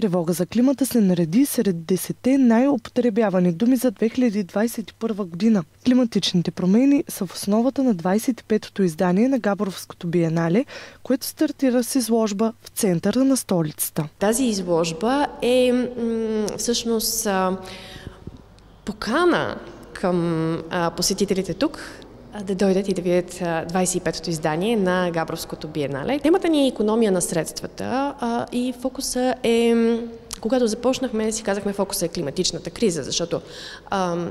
тревога за климата се нареди сред 10 най-употребявани думи за 2021 година. Климатичните промени са в основата на 25-то издание на Габровското биенале, което стартира с изложба в центъра на столицата. Тази изложба е всъщност покана към посетителите тук да дойдат и да видят 25-то издание на Габровското биенале. Темата ни е економия на средствата и фокуса е когато започнахме, си казахме, фокуса е климатичната криза, защото ам,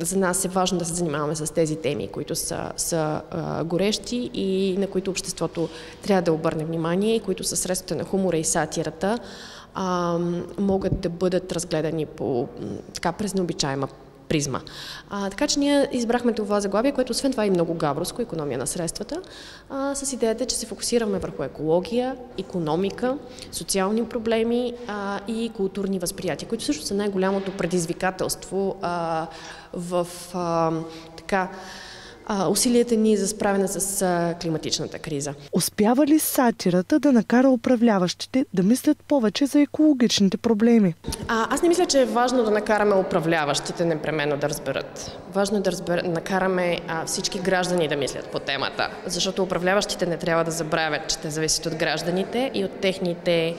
за нас е важно да се занимаваме с тези теми, които са, са а, горещи и на които обществото трябва да обърне внимание и които са средствата на хумора и сатирата а, могат да бъдат разгледани по така през необичаема призма. А, така че ние избрахме това заглавие, което освен това е и много габровско, економия на средствата, а, с идеята, че се фокусираме върху екология, економика, социални проблеми а, и културни възприятия, които също са най-голямото предизвикателство а, в а, така усилията ни за справяне с климатичната криза. Успява ли сатирата да накара управляващите да мислят повече за екологичните проблеми? А, аз не мисля, че е важно да накараме управляващите непременно да разберат. Важно е да разбер... накараме а, всички граждани да мислят по темата, защото управляващите не трябва да забравят, че те зависят от гражданите и от техните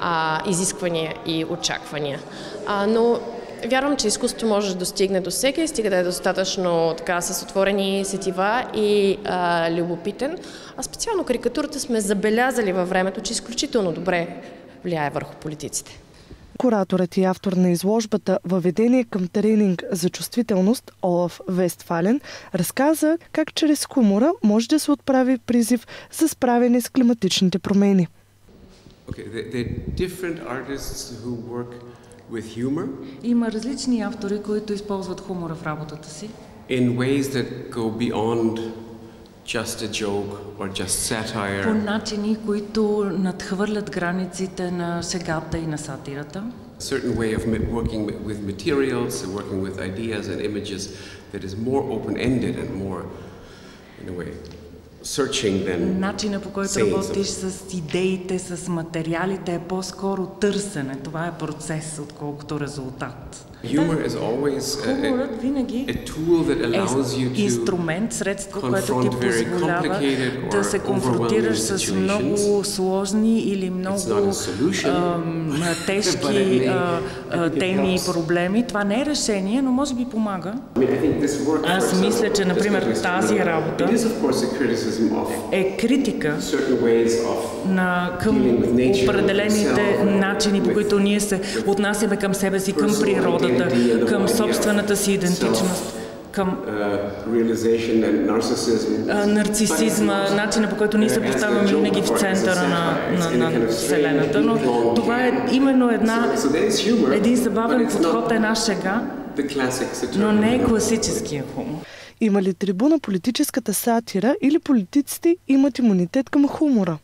а, изисквания и очаквания. А, но Вярвам, че изкуството може да достигне до всеки, стига да е достатъчно така с отворени сетива и а, любопитен. А специално карикатурата сме забелязали във времето, че изключително добре влияе върху политиците. Кураторът и автор на изложбата Въведение към тренинг за чувствителност Олаф Вестфален разказа как чрез хумора може да се отправи призив за справяне с климатичните промени. Okay, there are different artists who work with humor. Има различни автори, които използват хумора в работата си. In ways that go beyond just a joke or just satire. По начини, които надхвърлят границите на сегата и на сатирата. certain way of working with materials, working with ideas and images that is more open-ended and more, in a way, searching than Начина по който работиш с идеите, с материалите е по-скоро търсене. Това е процес, отколкото резултат. Humor is always винаги a tool that allows you е to инструмент, средство, което ти confront very позволява complicated да се конфронтираш с много сложни или много a тежки а, it теми и проблеми. Това не е решение, но може би помага. Аз мисля, че, например, тази работа a Е критика на, към определените начини, по които ние се отнасяме към себе си, към природата, the към собствената си идентичност, към uh, а, нарцисизма, начина по който ние се поставяме винаги в центъра на, на, на Вселената. Но това е именно една, един забавен подход, една шега, но не е класическия хумор. Има ли трибуна политическата сатира или политиците имат имунитет към хумора?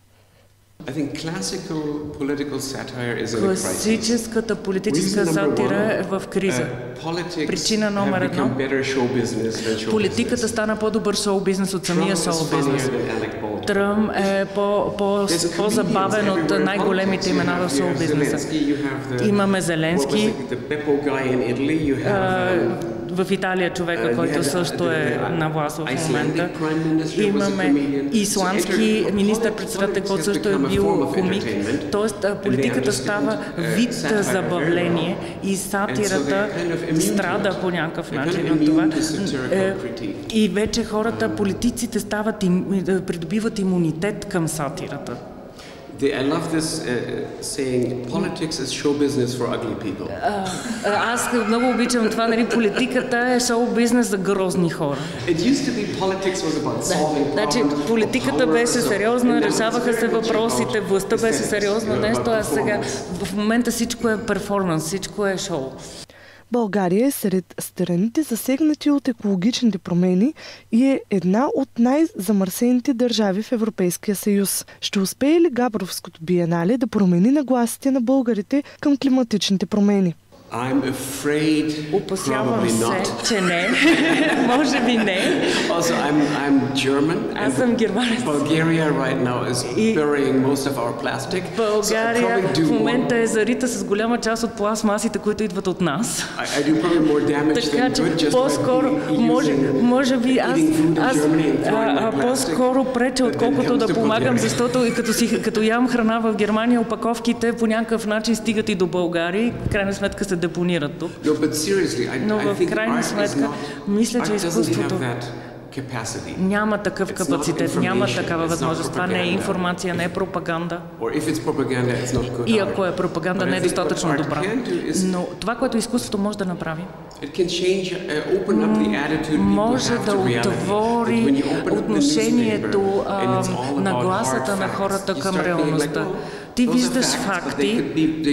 Класическата политическа сатира е в криза. uh, Причина номер едно. Политиката стана по-добър шоу бизнес от самия шоу бизнес. Тръм е по, по, There's по-забавен от най-големите имена в шоу бизнеса. Имаме Зеленски, в Италия човека, Uh, който the- също е the на власт в момента. Имаме исландски министър-председател, който също е бил комик. Тоест политиката става uh, вид забавление и сатирата страда по някакъв начин от това. Е. И вече хората, политиците стават, придобиват имунитет към сатирата. They, I love this uh, saying, politics is show business for ugly people. Аз много обичам това, нали, политиката е шоу-бизнес за грозни хора. It used to be politics was about solving Значи, problems. политиката беше сериозна, решаваха се въпросите, властта беше know, нещо, а сега в момента всичко е перформанс, всичко е шоу. България е сред страните засегнати от екологичните промени и е една от най-замърсените държави в Европейския съюз. Ще успее ли Габровското биенале да промени нагласите на българите към климатичните промени? I'm afraid Опасявам probably се, че не. Може би не. Also, I'm, I'm German. Аз съм германец. Bulgaria right now is И- burying most of our plastic. so България do в more, момента е зарита с голяма част от пластмасите, които идват от нас. I, I do probably more damage Така than че по-скоро, може, може би аз, аз по-скоро преча, отколкото да помагам, защото и като, си, като ям храна в Германия, опаковките по някакъв начин стигат и до България крайна сметка се депонират тук. No, but seriously, I, Но в крайна сметка, мисля, че изкуството. Няма такъв капацитет, няма такава възможност. Това не е информация, не е пропаганда. И ако е пропаганда, не е достатъчно добра. Но това, което изкуството може да направи, uh, може да отвори отношението newspaper а, and it's all about нагласата hard на хората към реалността. Ти виждаш факти,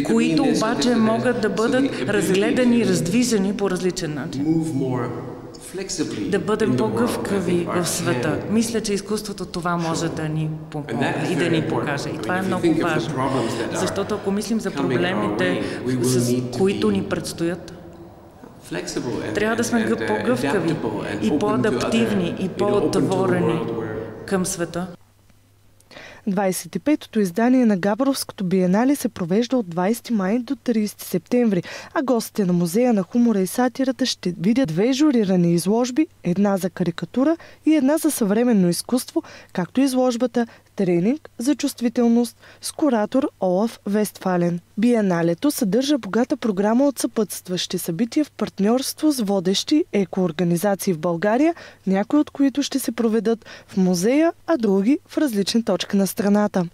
които обаче могат да бъдат разгледани и раздвижени по различен начин. Да бъдем по-гъвкави в света. Мисля, че изкуството това може да ни помогне и да ни покаже. И това е много важно. Защото ако мислим за проблемите, с които ни предстоят, трябва да сме uh, по-гъвкави и по-адаптивни и по-отворени към света. 25-то издание на Габровското биенале се провежда от 20 май до 30 септември, а гостите на Музея на хумора и сатирата ще видят две журирани изложби, една за карикатура и една за съвременно изкуство, както изложбата Тренинг за чувствителност с куратор Олаф Вестфален. Биеналето съдържа богата програма от съпътстващи събития в партньорство с водещи екоорганизации в България, някои от които ще се проведат в музея, а други в различни точки на страната.